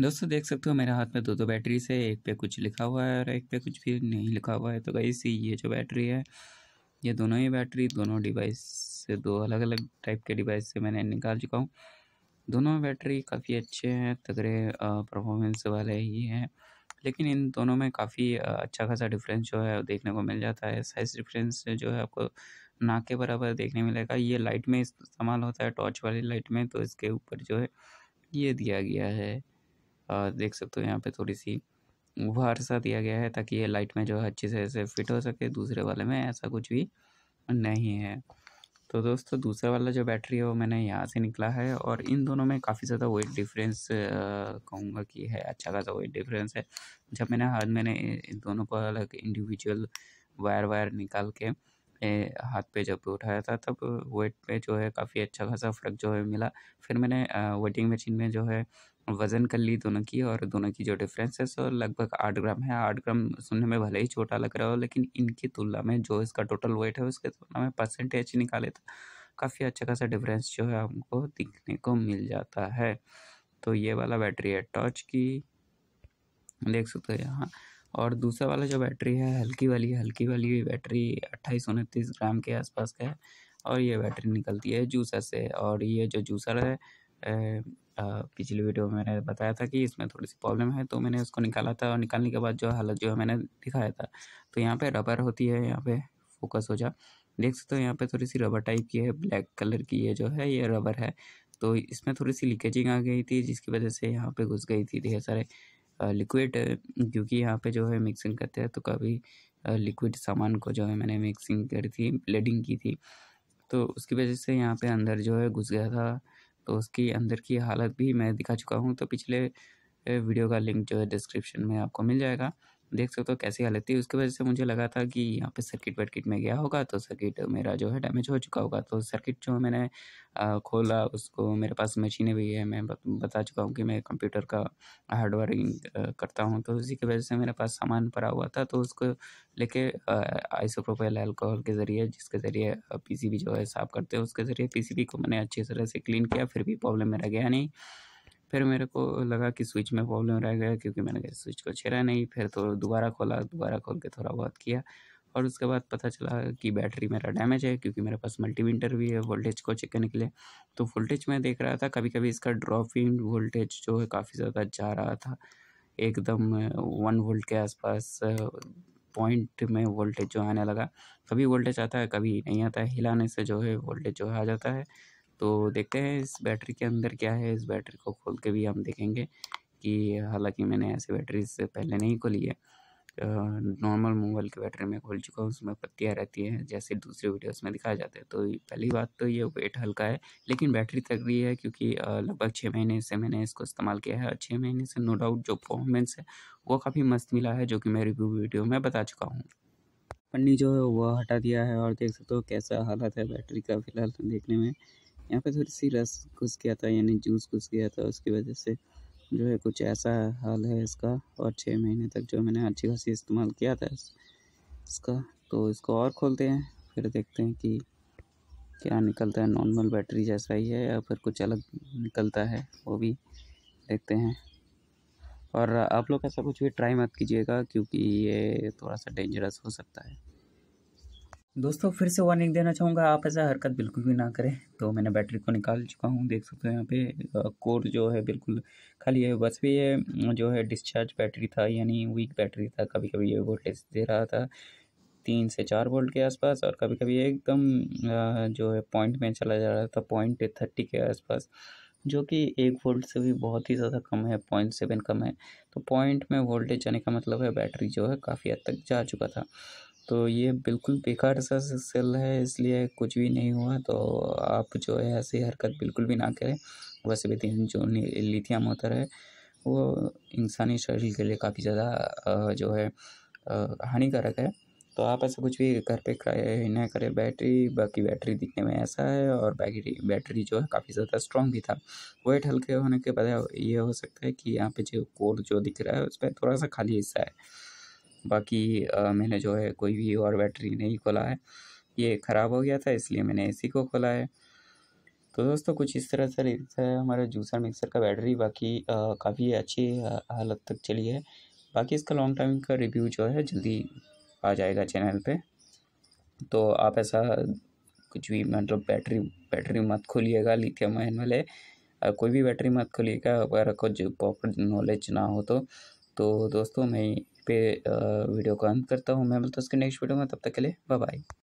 दोस्तों देख सकते हो मेरे हाथ में दो दो बैटरी से, एक पे कुछ लिखा हुआ है और एक पे कुछ भी नहीं लिखा हुआ है। तो गई सी ये जो बैटरी है, ये दोनों ही बैटरी, दोनों डिवाइस से, दो अलग अलग टाइप के डिवाइस से मैंने निकाल चुका हूँ। दोनों बैटरी काफ़ी अच्छे हैं, तगड़े परफॉर्मेंस वाले ही हैं। लेकिन इन दोनों में काफ़ी अच्छा खासा डिफरेंस जो है, देखने को मिल जाता है। साइज़ डिफरेंस जो है आपको ना के बराबर देखने मिलेगा। ये लाइट में इस्तेमाल होता है टॉर्च वाली लाइट में तो इसके ऊपर जो है, ये दिया गया है। देख सकते हो यहाँ पे थोड़ी सी उभार सा दिया गया है ताकि ये लाइट में जो है अच्छे से ऐसे फिट हो सके, दूसरे वाले में ऐसा कुछ भी नहीं है। तो दोस्तों, दूसरा वाला जो बैटरी है वो मैंने यहाँ से निकला है और इन दोनों में काफ़ी ज़्यादा वेट डिफरेंस कहूँगा कि है अच्छा खासा वेट डिफरेंस है। जब मैंने हाथ, मैंने इन दोनों को अलग इंडिविजुअल वायर वायर निकाल के हाथ पे जब उठाया था, तब वेट पे जो है काफ़ी अच्छा खासा फ़र्क जो है मिला। फिर मैंने वेटिंग मशीन में जो है वज़न कर ली दोनों की और दोनों की जो डिफरेंस है सो लगभग आठ ग्राम है। आठ ग्राम सुनने में भले ही छोटा लग रहा हो, लेकिन इनकी तुलना में जो इसका टोटल वेट है, उसके तुलना में परसेंटेज निकाले तो काफ़ी अच्छा खासा डिफरेंस जो है हमको दिखने को मिल जाता है। तो ये वाला बैटरी है टॉर्च की। देख सकते हो यहाँ। और दूसरा वाला जो बैटरी है, हल्की वाली हल्की वाली बैटरी अट्ठाईस उनतीस ग्राम के आसपास का है और ये बैटरी निकलती है जूसर से। और ये जो जूसर है पिछली वीडियो में मैंने बताया था कि इसमें थोड़ी सी प्रॉब्लम है तो मैंने उसको निकाला था और निकालने के बाद जो हालत जो है मैंने दिखाया था। तो यहाँ पे रबर होती है, यहाँ पे फोकस हो जा। देख सकते हो यहाँ पे थोड़ी सी रबर टाइप की है, ब्लैक कलर की ये जो है, ये रबर है। तो इसमें थोड़ी सी लीकेजिंग आ गई थी, जिसकी वजह से यहाँ पे घुस गई थी ढेर सारे लिक्विड, क्योंकि यहाँ पे जो है मिक्सिंग करते हैं तो कभी लिक्विड सामान को जो है मैंने मिक्सिंग करी थी, ब्लेडिंग की थी। तो उसकी वजह से यहाँ पे अंदर जो है घुस गया था। तो उसकी अंदर की हालत भी मैं दिखा चुका हूँ। तो पिछले वीडियो का लिंक जो है डिस्क्रिप्शन में आपको मिल जाएगा। देख सकते हो कैसी हालत थी। उसकी वजह से मुझे लगा था कि यहाँ पे सर्किट वर्किट में गया होगा तो सर्किट मेरा जो है डैमेज हो चुका होगा। तो सर्किट जो मैंने खोला, उसको मेरे पास मशीनें भी है। मैं बता चुका हूँ कि मैं कंप्यूटर का हार्डवेयरिंग करता हूँ। तो उसी की वजह से मेरे पास सामान पड़ा हुआ था तो उसको लेके आइसोप्रोपाइल अल्कोहल के ज़रिए, जिसके ज़रिए पीसीबी जो है साफ़ करते हैं, उसके ज़रिए पीसीबी को मैंने अच्छी तरह से क्लीन किया, फिर भी प्रॉब्लम मेरा गया नहीं। फिर मेरे को लगा कि स्विच में प्रॉब्लम रह गया क्योंकि मैंने स्विच को छेड़ा नहीं, फिर तो दोबारा खोला, दोबारा खोल के थोड़ा बहुत किया। और उसके बाद पता चला कि बैटरी मेरा डैमेज है क्योंकि मेरे पास मल्टीमीटर भी है वोल्टेज को चेक करने के लिए। तो वोल्टेज मैं देख रहा था कभी कभी इसका ड्रॉप इन वोल्टेज जो है काफ़ी ज़्यादा जा रहा था। एकदम वन वोल्ट के आसपास पॉइंट में वोल्टेज जो आने लगा। कभी वोल्टेज आता है, कभी नहीं आता है, हिलाने से जो है वोल्टेज जो है आ जाता है। तो देखते हैं इस बैटरी के अंदर क्या है, इस बैटरी को खोल के भी हम देखेंगे कि हालाँकि मैंने ऐसी बैटरी से पहले नहीं खोली है। नॉर्मल मोबाइल की बैटरी में खोल चुका हूँ, उसमें पत्तियाँ रहती हैं, जैसे दूसरे वीडियोस में दिखाया जाता है। तो पहली बात तो ये वेट हल्का है, लेकिन बैटरी तक तगड़ी है क्योंकि लगभग छः महीने से मैंने इसको इस्तेमाल किया है और छः महीने से नो डाउट जो परफॉर्मेंस है, वो काफ़ी मस्त मिला है, जो कि मैं रिव्यू वीडियो में बता चुका हूँ। पन्नी जो है, वो हटा दिया है और देख सकते हो कैसा हालत है बैटरी का फ़िलहाल देखने में। यहाँ पे थोड़ी सी रस घुस गया था, यानी जूस घुस गया था, उसकी वजह से जो है कुछ ऐसा हाल है इसका, और छः महीने तक जो मैंने अच्छी खासी इस्तेमाल किया था इसका। तो इसको और खोलते हैं, फिर देखते हैं कि क्या निकलता है, नॉर्मल बैटरी जैसा ही है या फिर कुछ अलग निकलता है, वो भी देखते हैं। और आप लोग ऐसा कुछ भी ट्राई मत कीजिएगा, क्योंकि ये थोड़ा सा डेंजरस हो सकता है। दोस्तों, फिर से वार्निंग देना चाहूँगा, आप ऐसा हरकत बिल्कुल भी ना करें। तो मैंने बैटरी को निकाल चुका हूँ, देख सकते हो यहाँ पे कोर जो है बिल्कुल खाली है। बस भी ये जो है डिस्चार्ज बैटरी था, यानी वीक बैटरी था। कभी कभी ये वोल्टेज दे रहा था, तीन से चार वोल्ट के आसपास, और कभी कभी एकदम जो है पॉइंट में चला जा रहा था पॉइंट थर्टी के आसपास, जो कि एक वोल्ट से भी बहुत ही ज़्यादा कम है पॉइंट सेवन कम है। तो पॉइंट में वोल्टेज जाने का मतलब है बैटरी जो है काफ़ी हद तक जा चुका था। तो ये बिल्कुल बेकार सा सेल है, इसलिए कुछ भी नहीं हुआ। तो आप जो है ऐसी हरकत बिल्कुल भी ना करें। वैसे भी तीन जो लिथियम होता है वो इंसानी शरीर के लिए काफ़ी ज़्यादा जो है हानिकारक है। तो आप ऐसा कुछ भी घर पे ना करें। बैटरी, बाकी बैटरी दिखने में ऐसा है और बैटरी बैटरी जो है काफ़ी ज़्यादा स्ट्रॉन्ग भी था। वेट हल्के होने के बजाय ये हो सकता है कि यहाँ पे जो कोड जो दिख रहा है उस पर थोड़ा सा खाली हिस्सा है। बाकी आ, मैंने जो है कोई भी और बैटरी नहीं खोला है। ये ख़राब हो गया था इसलिए मैंने इसी को खोला है। तो दोस्तों कुछ इस तरह से है हमारा जूसर मिक्सर का बैटरी बाकी काफ़ी अच्छी हालत तक चली है। बाकी इसका लॉन्ग टाइम का रिव्यू जो है जल्दी आ जाएगा चैनल पे। तो आप ऐसा कुछ भी मतलब बैटरी बैटरी मत खोलिएगा लिथियम आयन वाले। कोई भी बैटरी मत खोलिएगा अगर कुछ प्रॉपर नॉलेज ना हो तो। तो दोस्तों मैं पे वीडियो को अंत करता हूँ। मैं मिलता हूँ उसके नेक्स्ट वीडियो में, तब तक के लिए बाय बाय